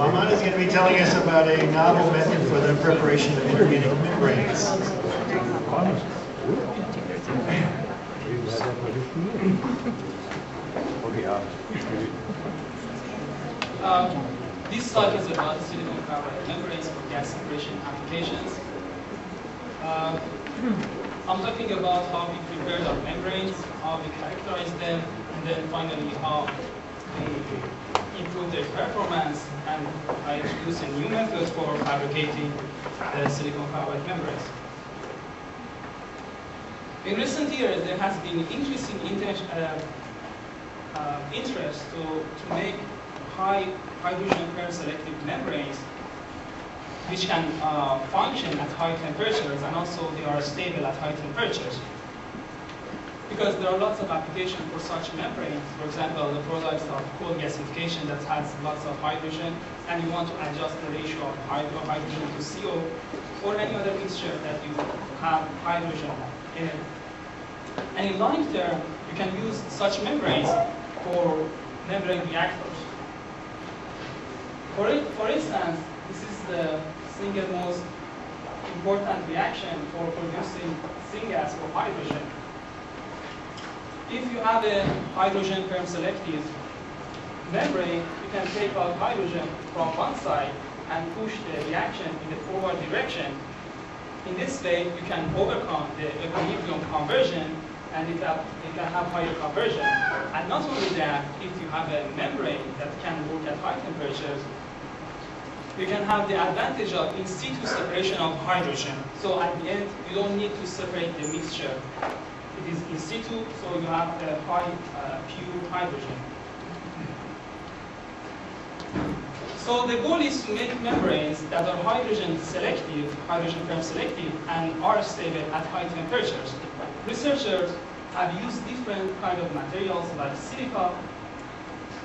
Bahman is going to be telling us about a novel method for the preparation of inorganic membranes. Um, this talk is about silicon carbide membranes for gas separation applications. Uh, I'm talking about how we prepare our membranes, how we characterize them, and then finally how we improve their performance, I introduce a new method for fabricating the silicon carbide membranes. In recent years, there has been increasing inter- uh, uh, interest to, to make high hydrogen peroxide selective membranes which can uh, function at high temperatures and also they are stable at high temperatures. Because there are lots of applications for such membranes. For example, the products of coal gasification that has lots of hydrogen and you want to adjust the ratio of hydro hydrogen to CO or any other mixture that you have hydrogen in it. And in long term, you can use such membranes for membrane reactors. For, it, for instance, this is the single most important reaction for producing syngas for hydrogen. If you have a hydrogen perm selective membrane, you can take out hydrogen from one side and push the reaction in the forward direction. In this way, you can overcome the equilibrium conversion and it, have, it can have higher conversion. And not only that, if you have a membrane that can work at high temperatures, you can have the advantage of in situ separation of hydrogen. So at the end, you don't need to separate the mixture. It is in situ, so you have a high uh, pure hydrogen. So the goal is to make membranes that are hydrogen selective, hydrogen perm selective, and are stable at high temperatures. Researchers have used different kind of materials like silica,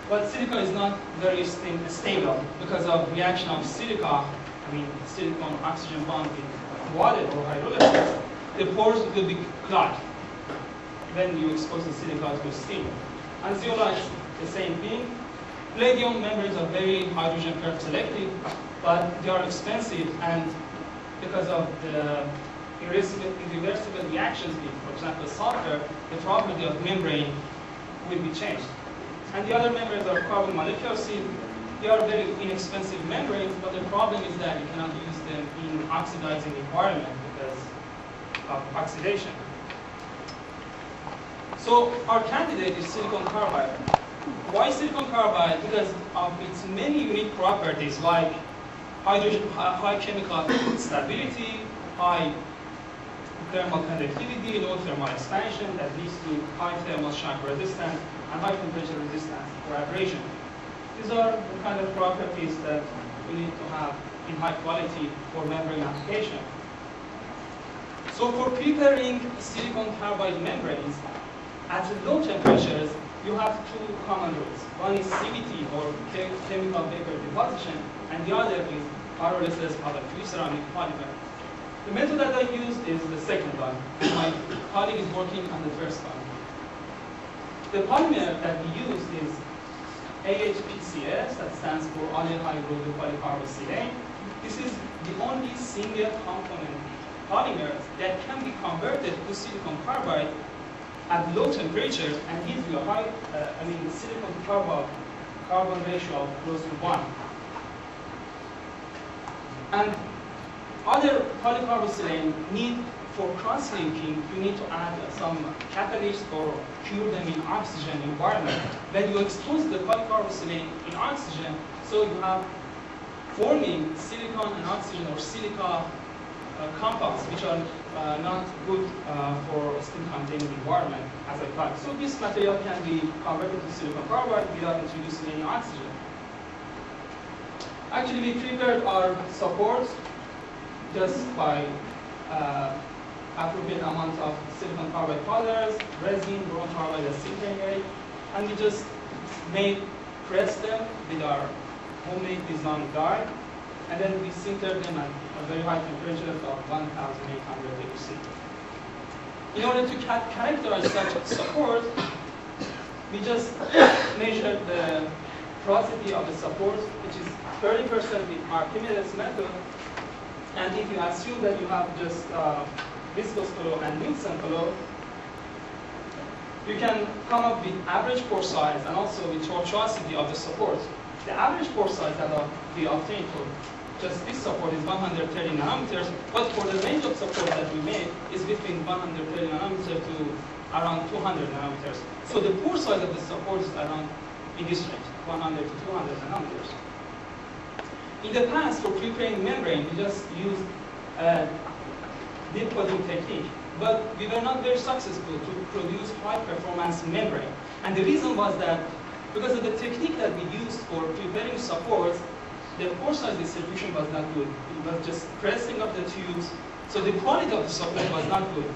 but silica is not very stable because of reaction of silica, I mean silicon oxygen bond with water or hydrolysis, the pores will be clogged when you expose the silica to steam. And zeolite, the same thing. Palladium membranes are very hydrogen perm selective, but they are expensive and because of the irreversible, reactions for example, sulfur, the property of membrane will be changed. And the other membranes are carbon molecular sieve. They are very inexpensive membranes, but the problem is that you cannot use them in oxidizing environment because of oxidation. So our candidate is silicon carbide. Why silicon carbide? Because of its many unique properties like hydrogen, uh, high chemical stability, high thermal conductivity, low thermal expansion that leads to high thermal shock resistance and high temperature resistance for abrasion. These are the kind of properties that we need to have in high quality for membrane application. So for preparing silicon carbide membranes at low temperatures, you have two common rules. One is CVD or chemical vapor deposition, and the other is pyrolysis of a pre-ceramic polymer. The method that I used is the second one. My colleague is working on the first one. The polymer that we used is AHPCS, that stands for allyl hydridopolycarbosilane. This is the only single component polymer that can be converted to silicon carbide at low temperatures and gives you a high, uh, I mean, silicon carbide carbon ratio of close to one. And other polycarbosilane need for cross-linking, you need to add some catalyst or cure them in oxygen environment. Then you expose the polycarbosilane in oxygen, so you have forming silicon and oxygen or silica compounds, which are uh, not good uh, for steam-containing environment, as I thought. So this material can be converted to silicon carbide without introducing any oxygen. Actually, we prepared our support just by uh, appropriate amount of silicon carbide powders, resin, boron carbide, and silicon and we just made, press them with our homemade design die, and then we sinter them at a very high temperature of 1,800 degrees. In order to ca characterize such support, we just measured the porosity of the support, which is 30% with Archimedes method. And if you assume that you have just uh, viscous flow and Knudsen flow, you can come up with average pore size and also with tortuosity of the support. The average pore size that we obtained for just this support is 130 nanometers, but for the range of support that we made is between 130 nanometers to around 200 nanometers. So the pore size of the support is around in this range, 100 to 200 nanometers. In the past, for preparing membrane, we just used uh, dip coating technique, but we were not very successful to produce high performance membrane. And the reason was that because of the technique that we used for preparing supports, the size distribution was not good. It was just pressing up the tubes, so the quality of the support was not good.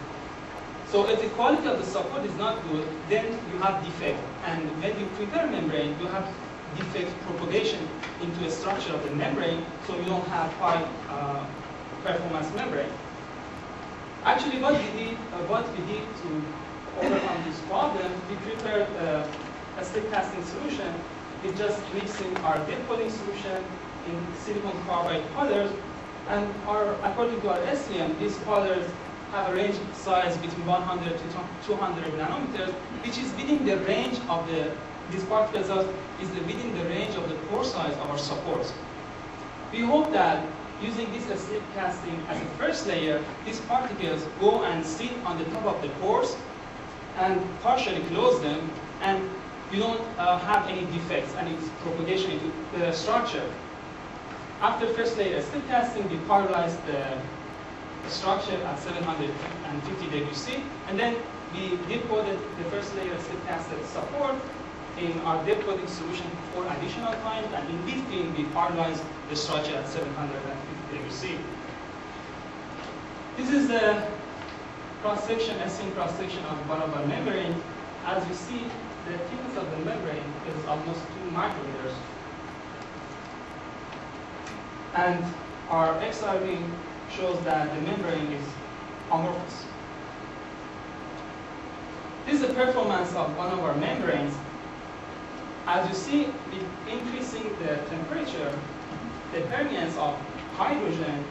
So if the quality of the support is not good, then you have defect. And when you prepare membrane, you have defect propagation into a structure of the membrane, so you don't have high uh, performance membrane. Actually, what we did, uh, what we did to overcome this problem, we prepared uh, a slip casting solution with just mixing our dip coating solution in silicon carbide powders, and our, according to our SEM, these powders have a range size between 100 to 200 nanometers, which is within the range of the, these particles are, is within the range of the pore size of our supports. We hope that using this slip casting as a first layer, these particles go and sit on the top of the pores and partially close them, and you don't uh, have any defects, and any propagation into the structure. After first layer slip casting, we pyrolyze the structure at 750 degrees C, and then we dip the first layer slip casted support in our dip solution for additional time, and in between we pyrolyze the structure at 750 degrees C. This is the cross-section, SEM cross-section of our membrane. As you see, the thickness of the membrane is almost 2 micrometers. And our XRD shows that the membrane is amorphous. This is the performance of one of our membranes. As you see, with increasing the temperature, the permeance of hydrogen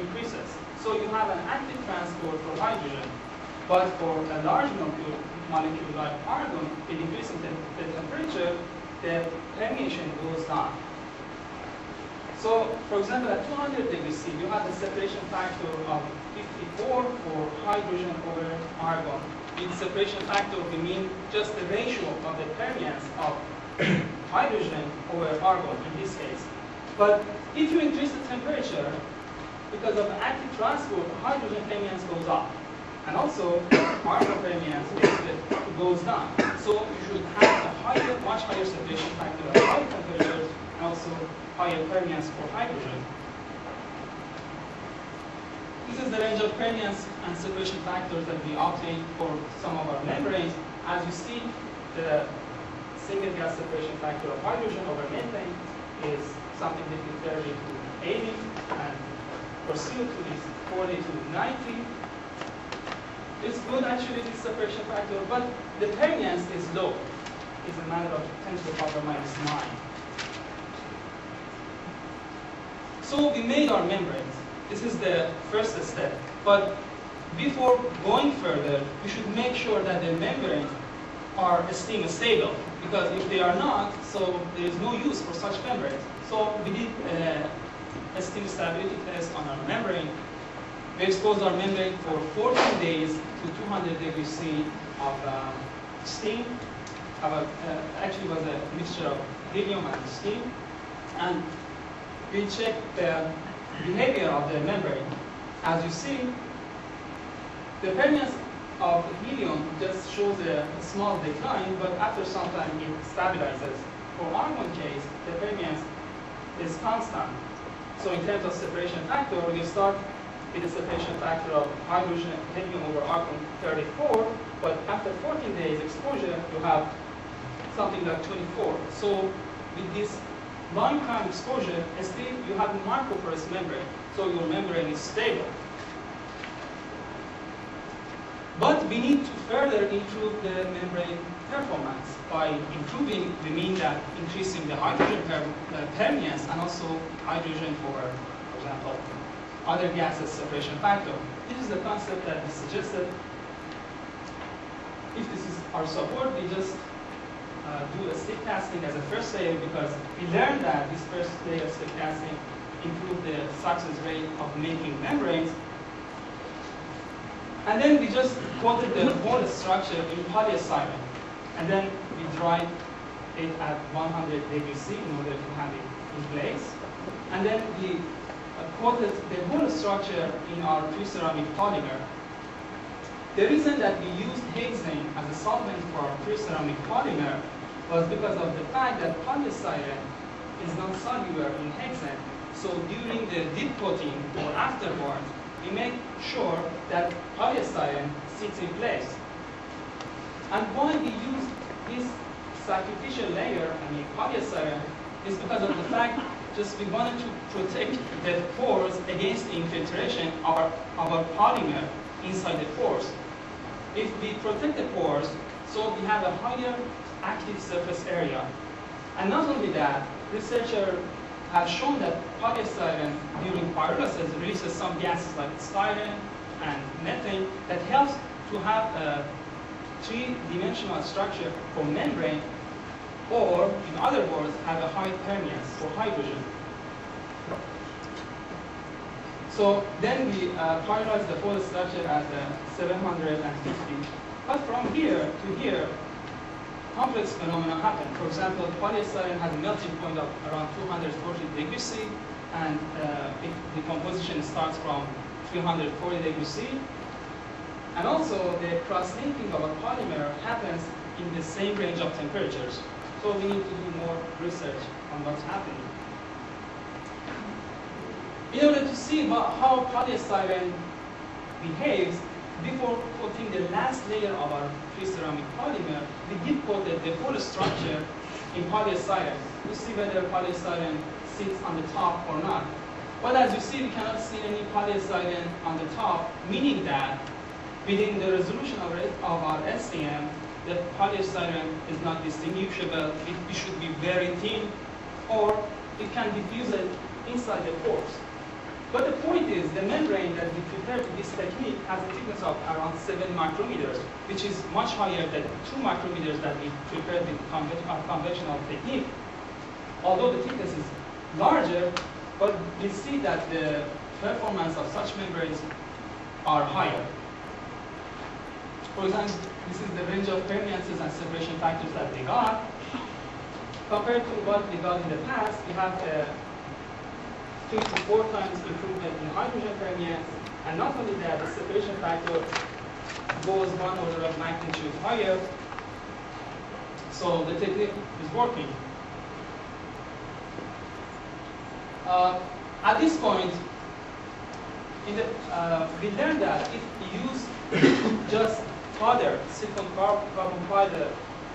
increases. So you have an active transport for hydrogen, but for a large molecule, molecule like argon, with increasing the, the temperature, the permeation goes down. So, for example, at 200 degrees C, you have a separation factor of 54 for hydrogen over argon. With separation factor, we mean just the ratio of the permeance of hydrogen over argon in this case. But if you increase the temperature, because of active transport, hydrogen permeance goes up. And also, argon permeance goes down. So you should have a higher, much higher separation factor at high temperatures, and also higher permeance for hydrogen. This is the range of permeance and separation factors that we obtain for some of our membranes. As you see, the single gas separation factor of hydrogen over methane is something between 30 to 80, and for CO2 is 40 to 90. It's good actually this separation factor, but the permeance is low. It's a matter of 10 to the power minus 9. So we made our membranes. This is the first step. But before going further, we should make sure that the membranes are steam stable. Because if they are not, so there is no use for such membranes. So we did uh, a steam stability test on our membrane. We exposed our membrane for 14 days to 200 degrees C of um, steam. About, uh, actually was a mixture of helium and steam. And we check the behavior of the membrane. As you see, the permeance of helium just shows a small decline, but after some time it stabilizes. For argon case, the permeance is constant. So in terms of separation factor, you start a factor of hydrogen helium over argon 34, but after 14 days exposure, you have something like 24. So with this long time exposure, still you have microporous membrane, so your membrane is stable. But we need to further improve the membrane performance by improving, we mean that increasing the hydrogen per, uh, permeance and also hydrogen for, for example, other gases separation factor. This is the concept that we suggested. If this is our support, we just uh, do a slip casting as a first layer because we learned that this first layer slip casting improve the success rate of making membranes. And then we just coated the whole structure in polystyrene. And then we dried it at 100 degrees C in order to have it in place. And then we coated the whole structure in our pre-ceramic polymer. The reason that we used hexane as a solvent for our pre-ceramic polymer was because of the fact that polystyrene is not soluble in hexane. So during the dip coating or afterwards, we make sure that polystyrene sits in place. And why we use this sacrificial layer, I mean polystyrene, is because of the fact just we wanted to protect the pores against the infiltration of our, of our polymer inside the pores. If we protect the pores, so we have a higher active surface area. And not only that, researchers have shown that polystyrene during pyrolysis releases some gases like styrene and methane that helps to have a three-dimensional structure for membrane or, in other words, have a high permeance for hydrogen. So then we uh, pyrolyze the whole structure at uh, 750. But from here to here, complex phenomena happen. For example, polystyrene has a melting point of around 240 degrees C, and uh, the composition starts from 340 degrees C. And also, the cross-linking of a polymer happens in the same range of temperatures. So we need to do more research on what's happening. In order to see how polystyrene behaves, before coating the last layer of our pre-ceramic polymer, we dip coated the whole structure in polystyrene to see whether polystyrene sits on the top or not. But as you see, we cannot see any polystyrene on the top, meaning that within the resolution of, our SEM, the polystyrene is not distinguishable. It, it should be very thin, or it can diffuse it inside the pores. But the point is, the membrane that we prepared with this technique has a thickness of around 7 micrometers, which is much higher than 2 micrometers that we prepared with our conventional technique. Although the thickness is larger, but we see that the performance of such membranes are higher. For example, this is the range of permeances and separation factors that we got. Compared to what we got in the past, we have a three to four times improvement in hydrogen permeance, and not only that, the separation factor goes one order of magnitude higher, so the technique is working. Uh, at this point, the, uh, we learned that if we use just powder, silicon carbon powder,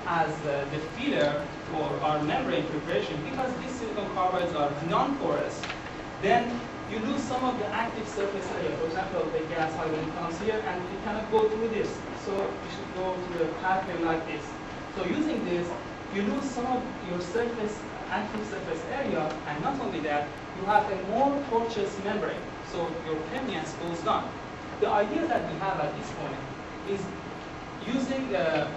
as uh, the filler for our membrane preparation, because these silicon carbides are non-porous, then you lose some of the active surface area. For example, the gas hydrogen comes here and it cannot go through this. So you should go through a pathway like this. So using this, you lose some of your surface, active surface area, and not only that, you have a more tortuous membrane. So your permeance goes down. The idea that we have at this point is using the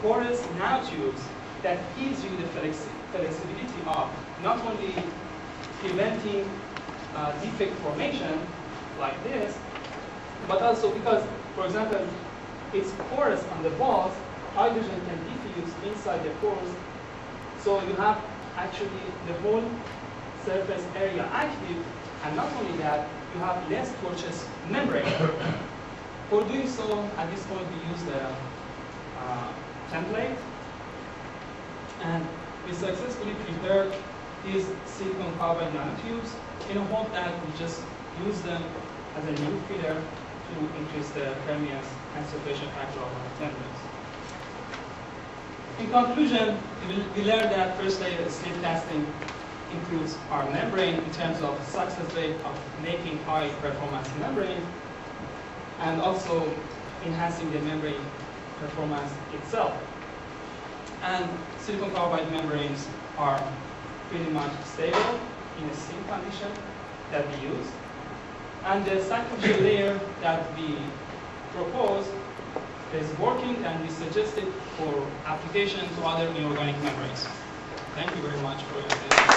porous nanotubes that gives you the flexibility of not only preventing uh, defect formation like this, but also because, for example, it's porous on the walls, hydrogen can diffuse inside the pores, so you have actually the whole surface area active, and not only that, you have less tortuous membrane. For doing so, at this point we use the uh, template, and we successfully prepared these silicon carbide nanotubes in a hope that we just use them as a new filler to increase the permeance and separation factor of our membranes. In conclusion, we learned that first layer slip casting improves our membrane in terms of success rate of making high performance membrane and also enhancing the membrane performance itself. And silicon carbide membranes are pretty much stable in the same condition that we use. And the sacrificial layer that we propose is working and we suggest it for application to other inorganic membranes. Thank you very much for your attention.